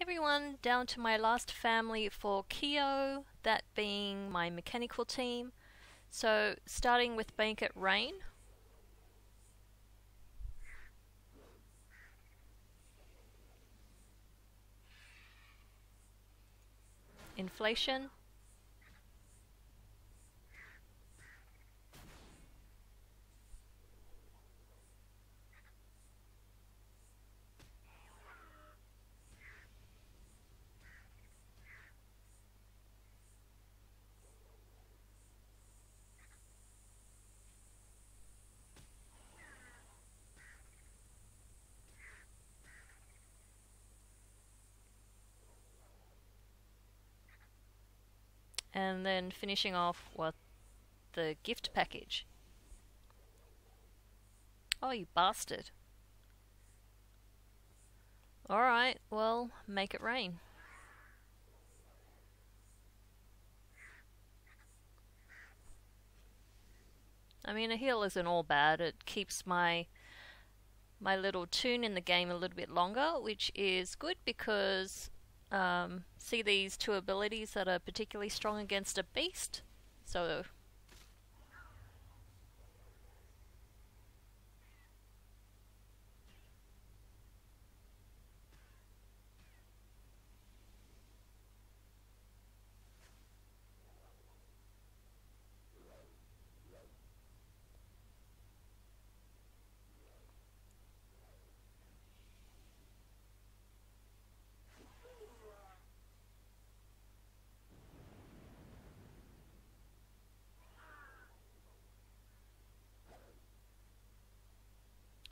everyone, down to my last family for Keeyo, that being my mechanical team. So starting with Bank Rain. Inflation. And then finishing off with the gift package. Oh, you bastard. Alright, well, make it rain. I mean, a heal isn't all bad. It keeps my my little tune in the game a little bit longer, which is good because um, see these two abilities that are particularly strong against a beast. So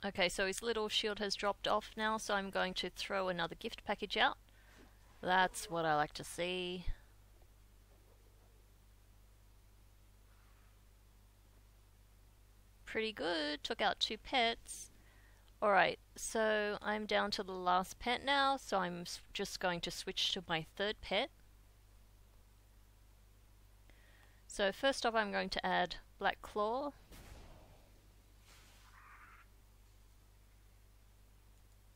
Okay, so his little shield has dropped off now, so I'm going to throw another gift package out. That's what I like to see. Pretty good, took out two pets. Alright, so I'm down to the last pet now, so I'm just going to switch to my third pet. So first off I'm going to add Black Claw.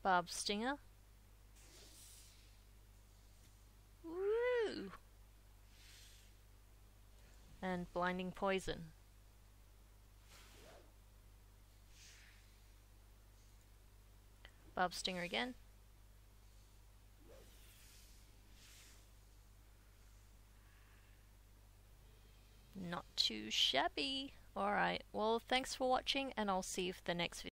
Barb Stinger. Woo! And Blinding Poison. Barb Stinger again. Not too shabby. Alright, well thanks for watching and I'll see you for the next video.